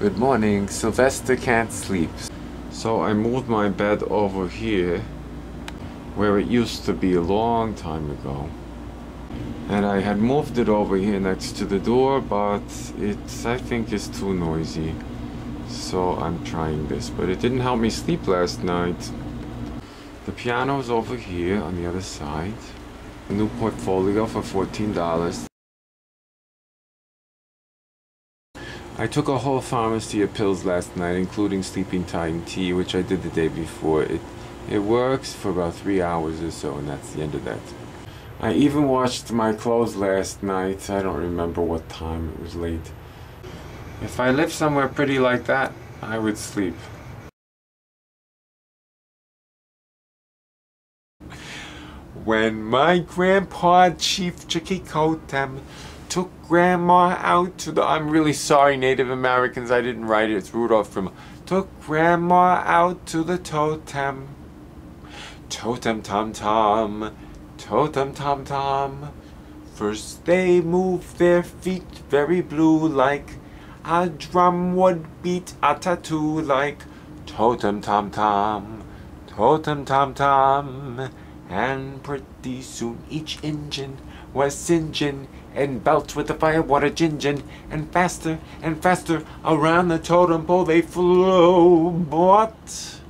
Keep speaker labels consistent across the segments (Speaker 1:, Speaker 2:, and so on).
Speaker 1: Good morning. Sylvester can't sleep. So I moved my bed over here where it used to be a long time ago. And I had moved it over here next to the door, but it I think is too noisy. So I'm trying this, but it didn't help me sleep last night. The piano's over here on the other side. A new portfolio for $14. I took a whole pharmacy of pills last night, including sleeping time tea, which I did the day before. It, it works for about three hours or so, and that's the end of that. I even washed my clothes last night. I don't remember what time, it was late. If I lived somewhere pretty like that, I would sleep. When my grandpa, Chief Chickikotam, took grandma out to the I'm really sorry Native Americans I didn't write it it's Rudolf Friml took grandma out to the totem. Totem tom tom. Totem tom tom. First they move their feet very blue like a drum would beat a tattoo like totem tom tom. Totem tom tom and pretty soon each engine was singeing and belched with the fire water gingin and faster and faster around the totem pole they flew. But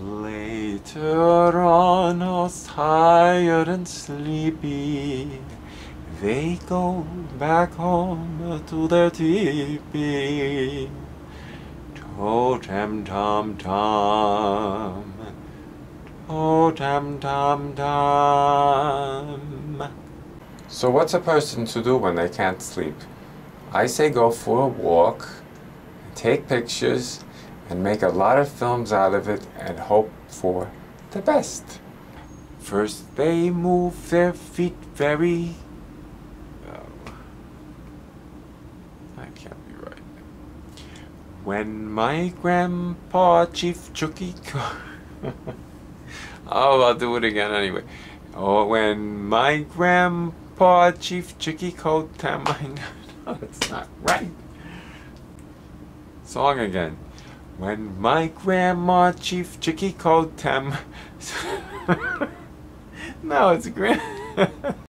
Speaker 1: later on all tired and sleepy they go back home to their teepee. Totem tom tom totem tom tom so what's a person to do when they can't sleep? I say go for a walk, take pictures, and make a lot of films out of it and hope for the best. First they move their feet very... Oh, can't be right. When my grandpa Chief Chucky... oh, I'll do it again anyway. Oh, when my grandpa Chief Chicky Coat Tam. I know that's not right. Song again. When my grandma Chief Chicky Coat Tam. no, it's grand.